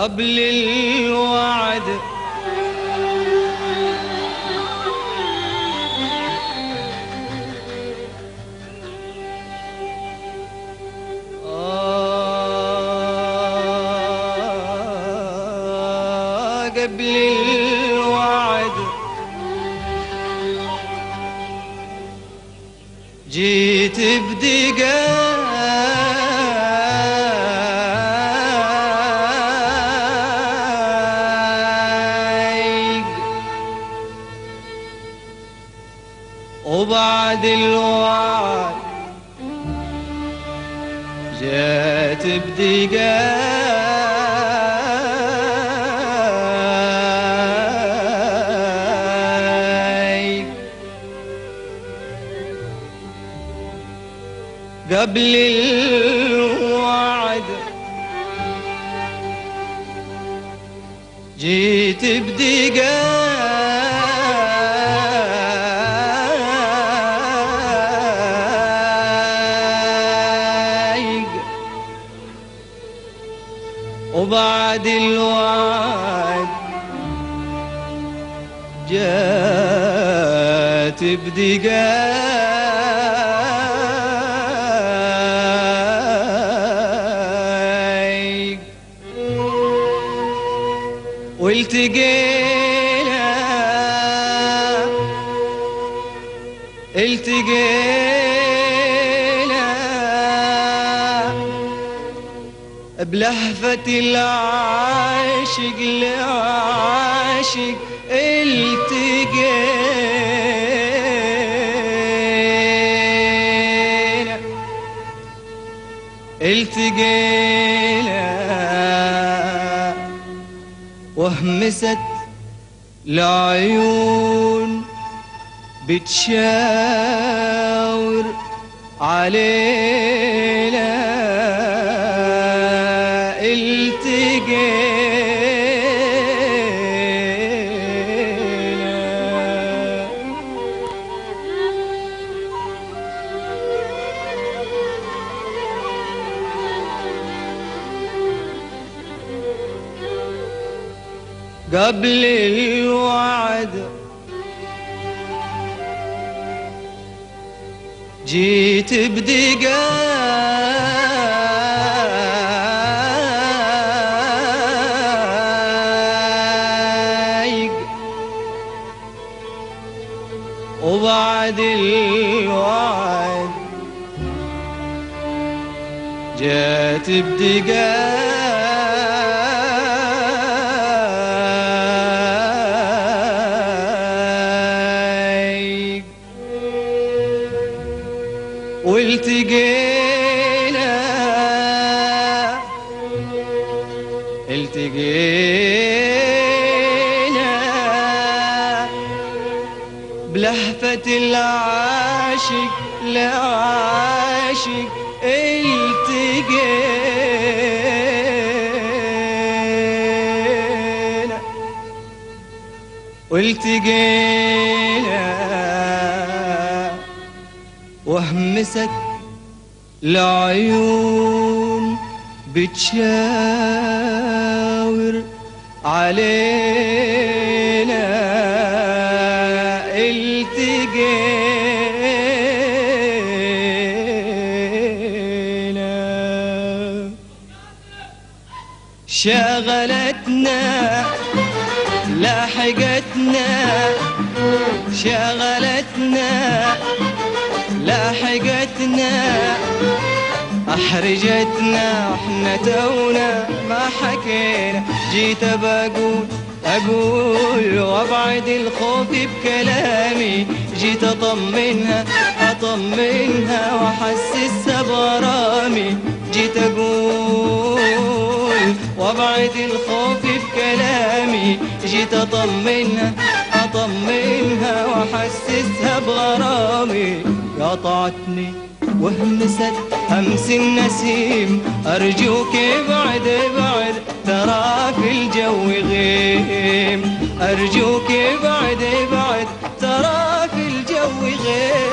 قبل الوعد آه قبل الوعد جيت بدقايق قبل الوعد جيت بدقايق بدقايق. والتقينا التقينا بلهفة العاشق لعاشق. التقينا وهمست العيون بتشاور علينا. قبل الوعد. جيت بدقايق وبعد الوعد جات بدقايق التقينا بلهفة العاشق لعاشق التقينا. والتقينا وهمست العيون بتشاور علينا التقينا. شغلتنا لاحقتنا شغلتنا لاحقتنا أحرجتنا إحنا تونا ما حكينا. جيت بقول أقول وأبعد الخوف بكلامي. جيت أطمنها أطمنها وأحسسها بغرامي. جيت أقول وأبعد الخوف بكلامي. جيت أطمنها أطمنها وأحسسها بغرامي. قطعتني وهمست همس النسيم أرجوك ابعد ابعد ترى في الجو غيم. أرجوك ابعد ابعد ترى في الجو غيم.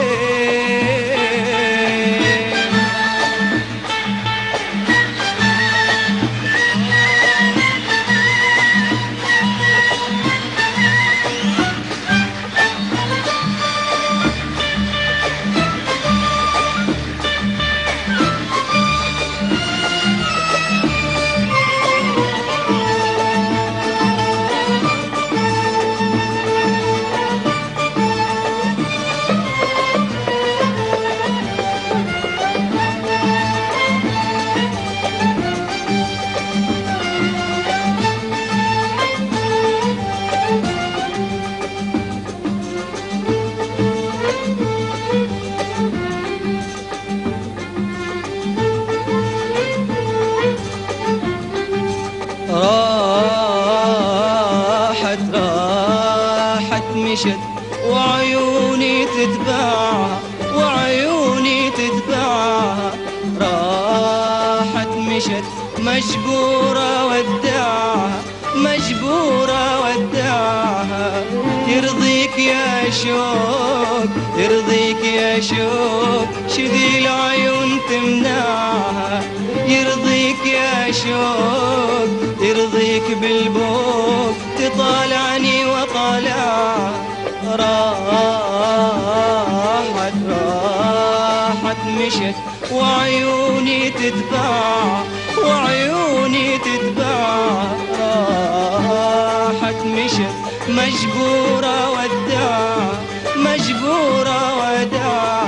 مجبورة ودعها مجبورة ودعها يرضيك يا شوق يرضيك يا شوق. شذي العيون تمنعها؟ يرضيك يا شوق يرضيك بالبوق. تطالعني وطالعها. راحت راحت مشت وعيوني تتبع وعيوني تتبع راحت مشت مجبورة ودع مجبورة ودع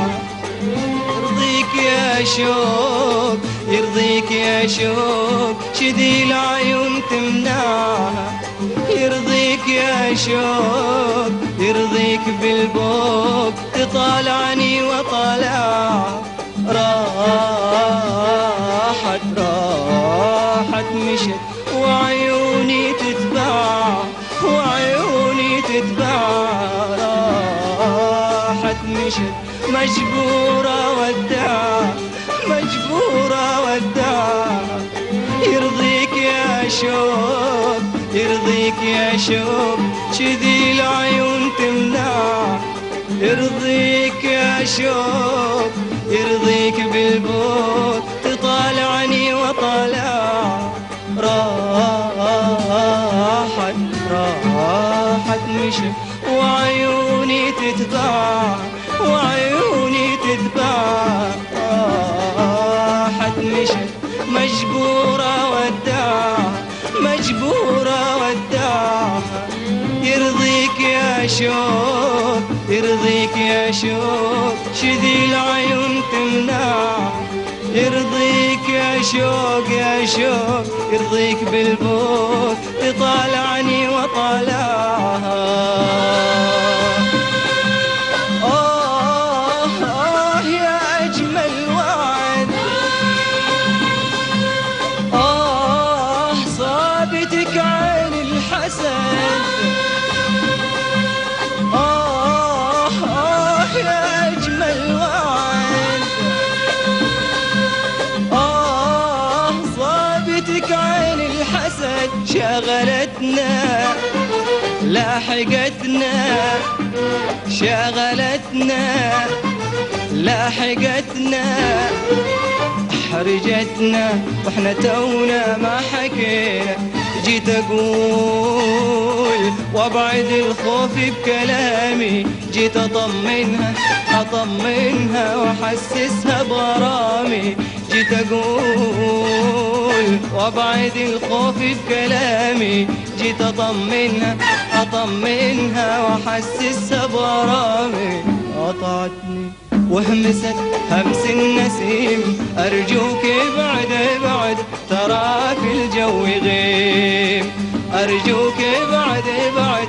يرضيك يا شوق يرضيك يا شوق شذي العيون تمنعها يرضيك يا شوق يرضيك بالبوق تطالعني وطالعها راحت مجبورة ودع مجبورة ودع يرضيك يا شوق يرضيك يا شوق شذي العيون تمنع. يرضيك يا شوق يرضيك بالبوت تطالعني وطالع. راحت راحت مشت شوق يرضيك يا شوق شذي العيون تمنع. يرضيك يا شوق يا شوق يرضيك بالبوك تطالعني وطالعها. لاحقتنا شغلتنا لاحقتنا حرجتنا وإحنا تونا ما حكينا. جيت أقول وابعد الخوف بكلامي. جيت أطمنها أطمنها وأحسسها بغرامي. جيت أقول وابعد الخوف بكلامي. جيت أطمنها أطمنها وأحسسها بغرامي. قطعتني. وهمست همس النسيم أرجوك بعد بعد ترى في الجو غيم. أرجوك بعد بعد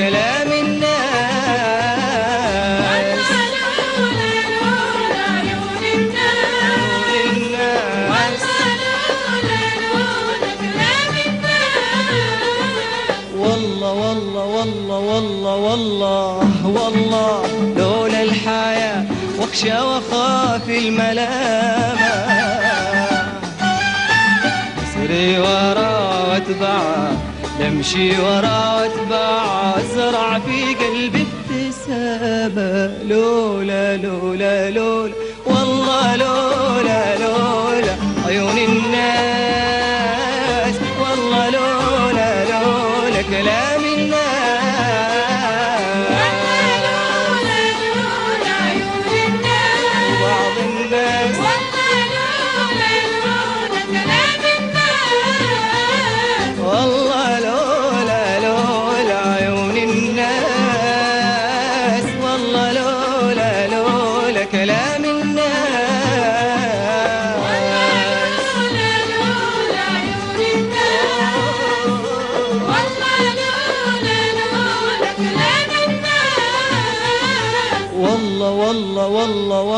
كلام الناس. والله والله والله والله والله والله لولا الحياة واخشى واخاف الملامة. سري وراء واتبع نمشي وراء لولا لولا والله لولا لولا عيون الناس.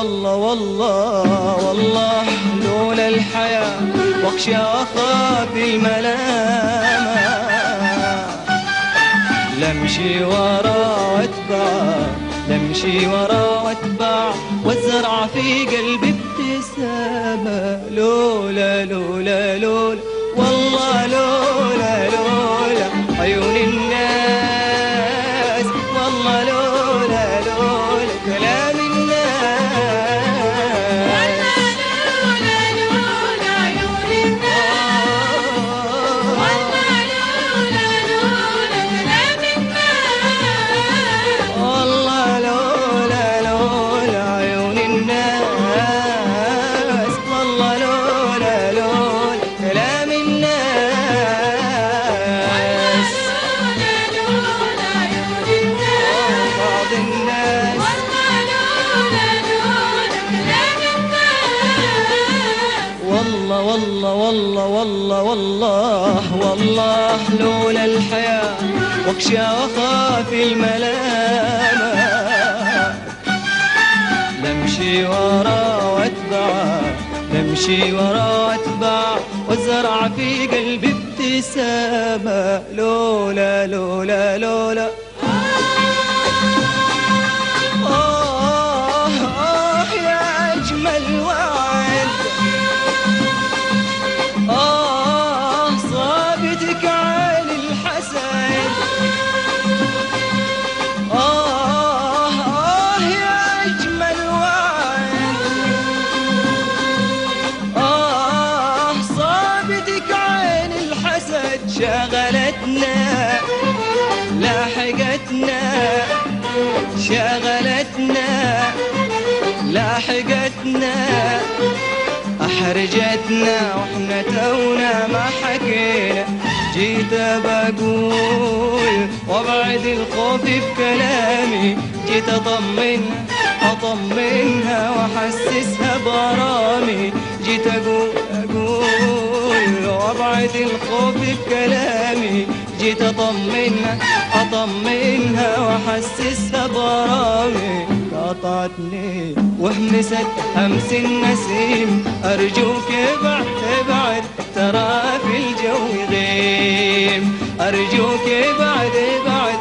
والله والله والله. لولا الحياة واخشى واخاف الملامة. لمشي ورا واتبع لمشي ورا واتبع. وازرع في قلبي ابتسامة. لولا لولا لولا والله لولا لولا. عيون الناس والله لولا. والله والله والله والله والله لولا الحياة واخشى واخاف الملامة. لمشي ورا واتبع لمشي ورا واتبع وازرع في قلبي ابتسامة. لولا لولا لولا لاحقتنا أحرجتنا وإحنا تونا ما حكينا. جيت بقول وابعد الخوف بكلامي جيت اطمن أطمنها وأحسسها برامي جيت أقول أقول وابعد الخوف بكلامي جيت اطمنها أطمنها وأحسسها برامي قطعتني وهمست همس النسيم. أرجوك ابعد ابعد ترى في الجو غيم. أرجوك بعد بعد